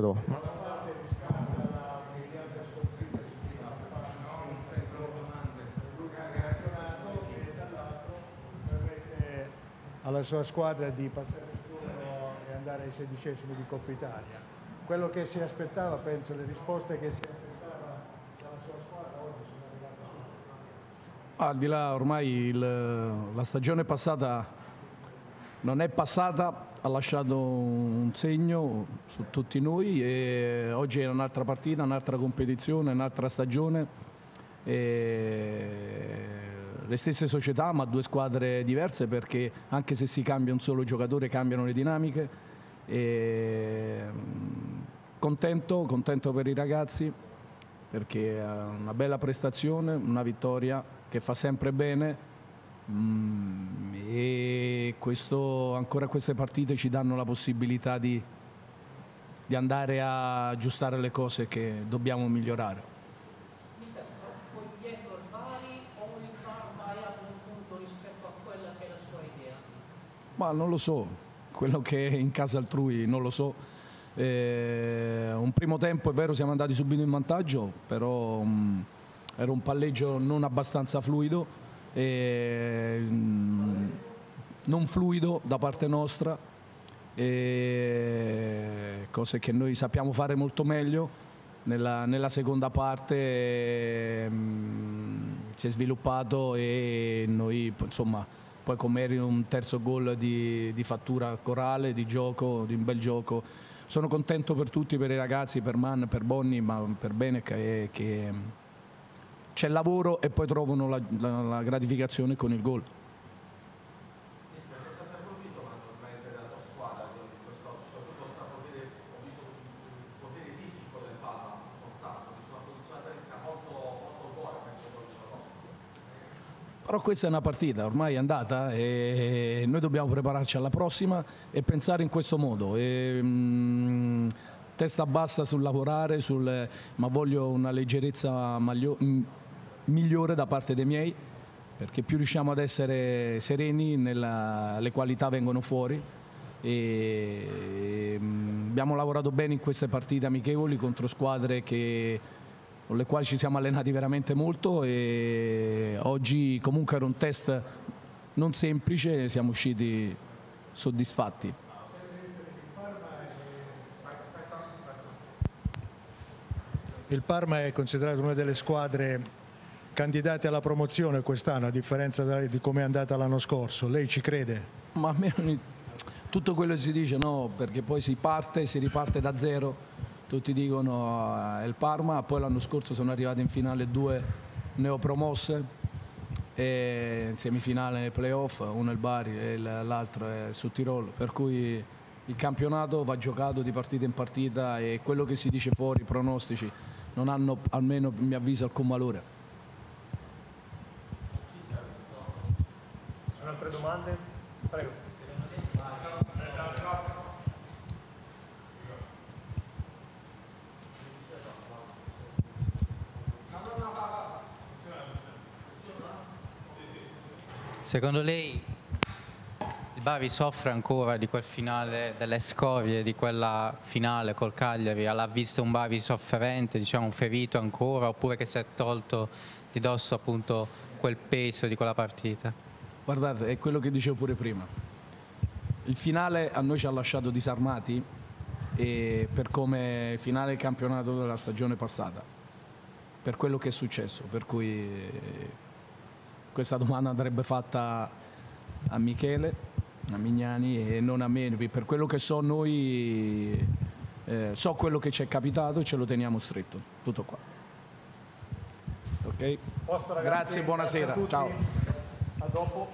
poco dopo. alla sua squadra di passare il turno e andare ai sedicesimi di Coppa Italia. Quello che si aspettava, penso, le risposte che si aspettava dalla sua squadra oggi sono arrivate. Al di là ormai il, la stagione passata non è passata, ha lasciato un segno su tutti noi e oggi è un'altra partita, un'altra competizione, un'altra stagione. Le stesse società ma due squadre diverse perché anche se si cambia un solo giocatore cambiano le dinamiche. Mm, contento, contento per i ragazzi perché è una bella prestazione, una vittoria che fa sempre bene mm, e questo, ancora queste partite ci danno la possibilità di, di andare a aggiustare le cose che dobbiamo migliorare. Ma non lo so, quello che è in casa altrui non lo so. Eh, un primo tempo è vero siamo andati subito in vantaggio, però um, era un palleggio non abbastanza fluido, e, um, non fluido da parte nostra, e, cose che noi sappiamo fare molto meglio. Nella, nella seconda parte um, si è sviluppato e noi insomma poi come eri un terzo gol di, di, fattura corale, di gioco, di un bel gioco. Sono contento per tutti, per i ragazzi, per Man, per Bonni, ma per Bene che, che c'è lavoro e poi trovano la, la, la gratificazione con il gol. Però questa è una partita, ormai è andata e noi dobbiamo prepararci alla prossima e pensare in questo modo. E, mh, mm, testa bassa sul lavorare, sul, ma voglio una leggerezza maglio, mh, mm, migliore da parte dei miei, perché più riusciamo ad essere sereni, nella, le qualità vengono fuori. E, e, mm, abbiamo lavorato bene in queste partite amichevoli contro squadre che con le quali ci siamo allenati veramente molto e oggi comunque era un test non semplice e siamo usciti soddisfatti. Il Parma è considerato una delle squadre candidate alla promozione quest'anno, a differenza di come è andata l'anno scorso. Lei ci crede? Ma a me tutto quello che si dice no, perché poi si parte, si riparte da zero tutti dicono è il Parma, poi l'anno scorso sono arrivati in finale due neopromosse e in semifinale nei playoff, uno è il Bari e l'altro è su Tirolo, per cui il campionato va giocato di partita in partita e quello che si dice fuori, i pronostici, non hanno almeno mi avviso alcun valore. Altre domande? Prego. Secondo lei il Bari soffre ancora di quel finale delle scorie, di quella finale col Cagliari? L'ha visto un Bari sofferente, diciamo ferito ancora, oppure che si è tolto di dosso appunto quel peso di quella partita? Guardate, è quello che dicevo pure prima. Il finale a noi ci ha lasciato disarmati per come finale del campionato della stagione passata, per quello che è successo, per cui questa domanda andrebbe fatta a Michele, a Mignani e non a me, per quello che so noi eh, so quello che ci è capitato e ce lo teniamo stretto, tutto qua. Ok? Posto, Grazie, buonasera. Ciao. A dopo,